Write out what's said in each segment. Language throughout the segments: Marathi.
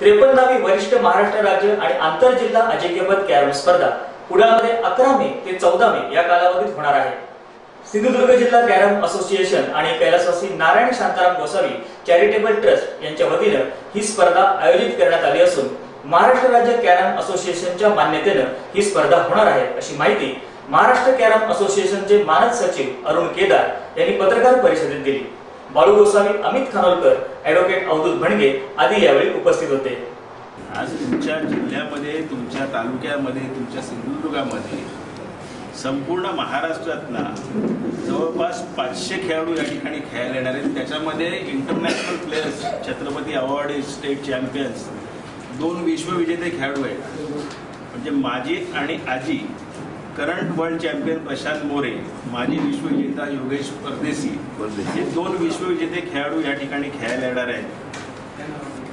त्रेपन्नावी वरिष्ठ महाराष्ट्र राज्य आणि आंतरजिल्हा अजिंक्यपद कॅरम स्पर्धा कुडाळमध्ये अकरा मे ते चौदा मे या कालावधीत होणार आहे. सिंधुदुर्ग जिल्हा कॅरम असोसिएशन आणि कैलासवासी नारायण शांताराम गोसावी चॅरिटेबल ट्रस्ट यांच्या वतीनं ही स्पर्धा आयोजित करण्यात आली असून महाराष्ट्र राज्य कॅरम असोसिएशनच्या मान्यतेनं ही स्पर्धा होणार आहे अशी माहिती महाराष्ट्र कॅरम असोसिएशनचे मानद सचिव अरुण केदार यांनी पत्रकार परिषदेत दिली. बाळू गोसावी अमित खानोलकर ऍडव्होकेट अवधूत भणगे आदी यावेळी उपस्थित होते. आज तुमच्या जिल्ह्यामध्ये तुमच्या तालुक्यामध्ये तुमच्या सिंधुदुर्गामध्ये संपूर्ण महाराष्ट्रातला जवळपास पाचशे खेळाडू या ठिकाणी खेळायला येणार आहेत. त्याच्यामध्ये international players Chhatrapati award state champions दोन विश्वविजेते खेळाडू आहेत. म्हणजे माजी आणि आजी current world champion Prashant More माजी विश्वविजेता योगेश परदेसी हे दोन विश्वविजेते खेळाडू या ठिकाणी खेळायला येणार आहेत.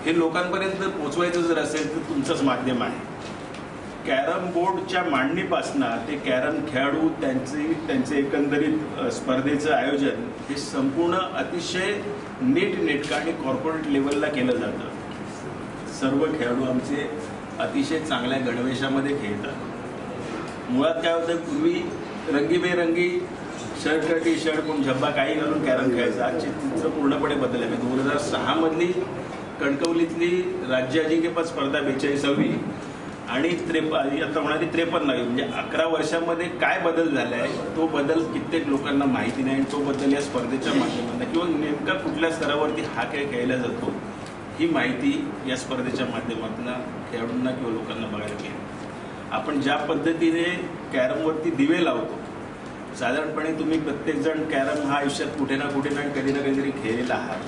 हे लोकांपर्यंत पोचवायचं जर असेल तर तुमचंच माध्यम आहे. कॅरम बोर्डच्या मांडणीपासनं ते कॅरम खेळाडू त्यांचे त्यांचे एकंदरीत स्पर्धेचं आयोजन हे संपूर्ण अतिशय नीट नेटकं आणि कॉर्पोरेट लेवलला केलं जातं. सर्व खेळाडू आमचे अतिशय चांगल्या गणवेशामध्ये खेळतात. मुळात काय होतं पूर्वी रंगीबेरंगी शर्ट टी शर्ट कोण झब्बा काही घालून कॅरम खेळायचा. आजची चित्र पूर्णपणे बदल आहे दोन हजार सहामधली कणकवलीतली राज्य अजिंक्यपद स्पर्धा बेचाळीसावी आणि त्रेप आता म्हणाली त्रेपन्नावी म्हणजे अकरा वर्षामध्ये काय बदल झाला आहे तो बदल कित्येक लोकांना माहिती नाही. आणि तो बदल या स्पर्धेच्या माध्यमातून किंवा नेमका कुठल्या स्तरावरती हा खेळ खेळला जातो ही माहिती या स्पर्धेच्या माध्यमातून खेळाडूंना किंवा लोकांना बघायला मिळेल. आपण ज्या पद्धतीने कॅरमवरती दिवे लावतो साधारणपणे तुम्ही प्रत्येकजण कॅरम हा आयुष्यात कुठे ना कुठे ना कधी ना कधीतरी खेळलेला आहात.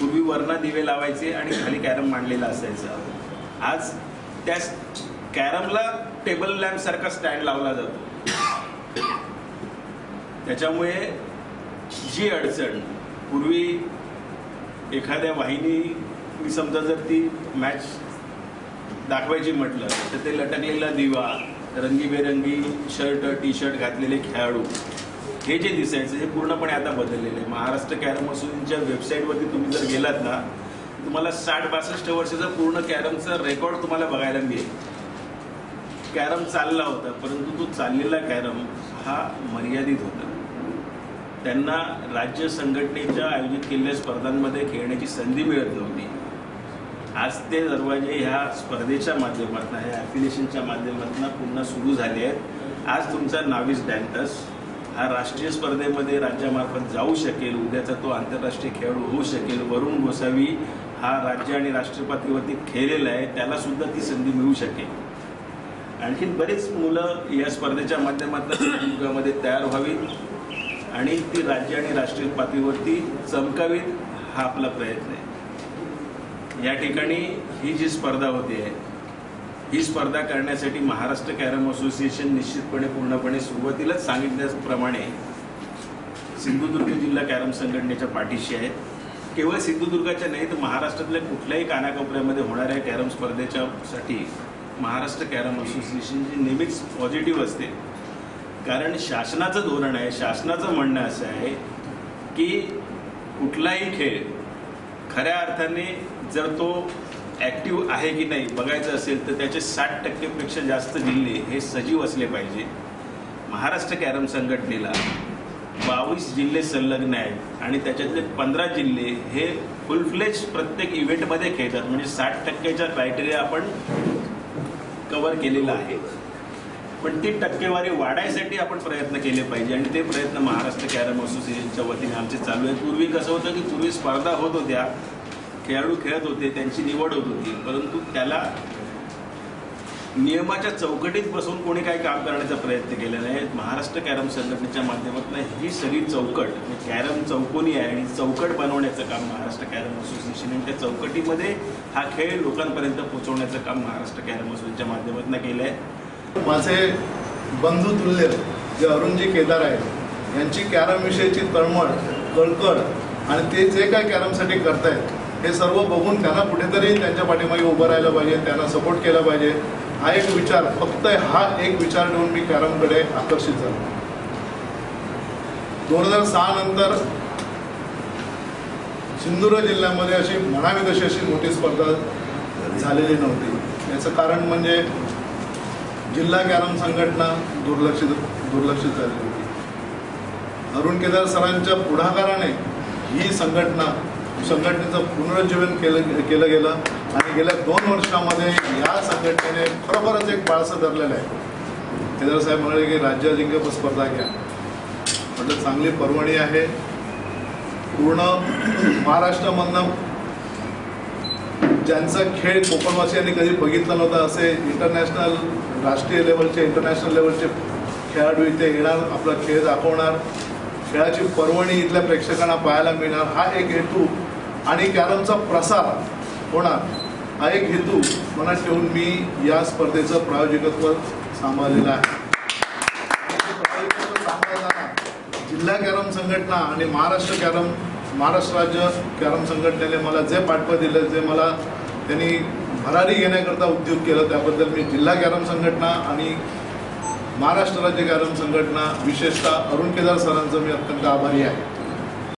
पूर्वी वरना दिवे लावायचे आणि खाली कॅरम मांडलेला असायचा. आज त्या कॅरमला टेबल लॅम्पसारखा स्टँड लावला जातो. त्याच्यामुळे जी अडचण पूर्वी एखाद्या वाहिनी समजा जर ती मॅच दाखवायची म्हटलं तर ते लटकलेला दिवा रंगीबेरंगी शर्ट टी शर्ट घातलेले खेळाडू हे जे दिसायचं हे पूर्णपणे आता बदललेलं आहे. महाराष्ट्र कॅरम असोसिएशनच्या वेबसाईटवरती तुम्ही जर गेलात ना तुम्हाला साठ बासष्ट वर्षाचा पूर्ण कॅरमचा रेकॉर्ड तुम्हाला बघायला मिळेल. कॅरम चालला होता परंतु तो चाललेला कॅरम हा मर्यादित होता. त्यांना राज्य संघटनेच्या आयोजित केलेल्या स्पर्धांमध्ये खेळण्याची संधी मिळत नव्हती. आज ते दरवाजे ह्या स्पर्धेच्या माध्यमातून ह्या ॲफिलिएशनच्या माध्यमातून पुन्हा सुरू झाले आहेत. आज तुमचा नावीस डॅन्टस हा राष्ट्रीय स्पर्धेमध्ये राज्यामार्फत जाऊ शकेल उद्याचा तो आंतरराष्ट्रीय खेळाडू होऊ शकेल. वरुण गोसावी हा राज्य आणि राष्ट्रीय पातळीवरती खेळलेला आहे त्यालासुद्धा ती संधी मिळू शकेल. आणखीन बरेच मुलं या स्पर्धेच्या माध्यमातून युगामध्ये तयार व्हावीत आणि ती राज्य आणि राष्ट्रीय पातळीवरती चमकावीत हा आपला प्रयत्न आहे. या ठिकाणी ही जी स्पर्धा होती आहे ही स्पर्धा करण्यासाठी महाराष्ट्र कॅरम असोसिएशन निश्चितपणे पूर्णपणे सुरुवातीलाच सांगितल्याप्रमाणे सिंधुदुर्ग जिल्हा कॅरम संघटनेच्या पाठीशी आहे. केवळ सिंधुदुर्गाच्या नाही तर महाराष्ट्रातल्या कुठल्याही कानाकोपऱ्यामध्ये होणाऱ्या कॅरम स्पर्धेच्यासाठी महाराष्ट्र कॅरम असोसिएशन जी नेहमीच पॉझिटिव्ह असते. कारण शासनाचं धोरण आहे शासनाचं म्हणणं असं आहे की कुठलाही खेळ खऱ्या अर्थाने जर तो ॲक्टिव्ह आहे की नाही बघायचं असेल तर त्याचे साठ टक्केपेक्षा जास्त जिल्हे हे सजीव असले पाहिजे. महाराष्ट्र कॅरम संघटनेला बावीस जिल्हे संलग्न आहेत आणि त्याच्यातले पंधरा जिल्हे हे फुलफ्लेज प्रत्येक इव्हेंटमध्ये खेळतात. म्हणजे साठ टक्केच्या क्रायटेरिया आपण कवर केलेला आहे. पण ती टक्केवारी वाढायसाठी आपण प्रयत्न केले पाहिजे आणि ते प्रयत्न महाराष्ट्र कॅरम असोसिएशनच्या वतीने आमचे चालू आहेत. पूर्वी कसं होतं की पूर्वी स्पर्धा होत होत्या. खेळाडू खेळत होते त्यांची निवड होत होती. परंतु त्याला नियमाच्या चौकटीत बसून कोणी काही काम करण्याचा प्रयत्न केला नाही महाराष्ट्र कॅरम संघटनेच्या माध्यमातून ही सगळी चौकट म्हणजे कॅरम चौकोनी आहे आणि चौकट बनवण्याचं काम महाराष्ट्र कॅरम असोसिएशन आणि त्या चौकटीमध्ये हा खेळ लोकांपर्यंत पोहोचवण्याचं काम महाराष्ट्र कॅरम असोसिएशनच्या माध्यमातून केलं आहे. माझे बंधू तुल्य जे अरुणजी केदार आहेत यांची कॅरमविषयीची तळमळ कळकळ आणि ते जे काय कॅरमसाठी करतायत हे सर्व बघून त्यांना कुठेतरी त्यांच्या पाठीमागे उभं राहिलं पाहिजे त्यांना सपोर्ट केला पाहिजे. हा एक विचार फक्त हा एक विचार ठेवून मी कॅरमकडे आकर्षित झालो. दोन हजार सहा नंतर सिंधुदुर्ग जिल्ह्यामध्ये अशी म्हणावी तशी अशी मोठी स्पर्धा झालेली नव्हती. याचं कारण म्हणजे जिल्हा कॅरम संघटना दुर्लक्षित दुर्लक्षित झालेली होती. अरुण केदार सरांच्या पुढाकाराने ही संघटना संघटनेचं पुनरुज्जीवन केलं केलं गेलं आणि गेल्या दोन वर्षामध्ये या संघटनेने खरोखरच एक बाळसं धरलेलं आहे. केदारसाहेब म्हणाले की राज्य अजिंक्यपद स्पर्धा घ्या. म्हटलं चांगली पर्वणी आहे. पूर्ण महाराष्ट्रामधनं ज्यांचा खेळ कोकणवासियांनी कधी बघितला नव्हता असे इंटरनॅशनल राष्ट्रीय लेवलचे इंटरनॅशनल लेवलचे खेळाडू इथे येणार आपला खेळ दाखवणार. खेळाची पर्वणी इथल्या प्रेक्षकांना पाहायला मिळणार. हा एक हेतू आणि कॅरमचा प्रसार होणार हा एक हेतू मनात ठेवून मी या स्पर्धेचं प्रायोजकत्व सांभाळलेलं आहे. जिल्हा कॅरम संघटना आणि महाराष्ट्र कॅरम महाराष्ट्र राज्य कॅरम संघटनेने मला जे पाठबळ दिलं जे मला त्यांनी भरारी घेण्याकरता उद्योग केलं त्याबद्दल मी जिल्हा कॅरम संघटना आणि महाराष्ट्र राज्य कॅरम संघटना विशेषतः अरुण केदार सरांचं मी अत्यंत आभारी आहे.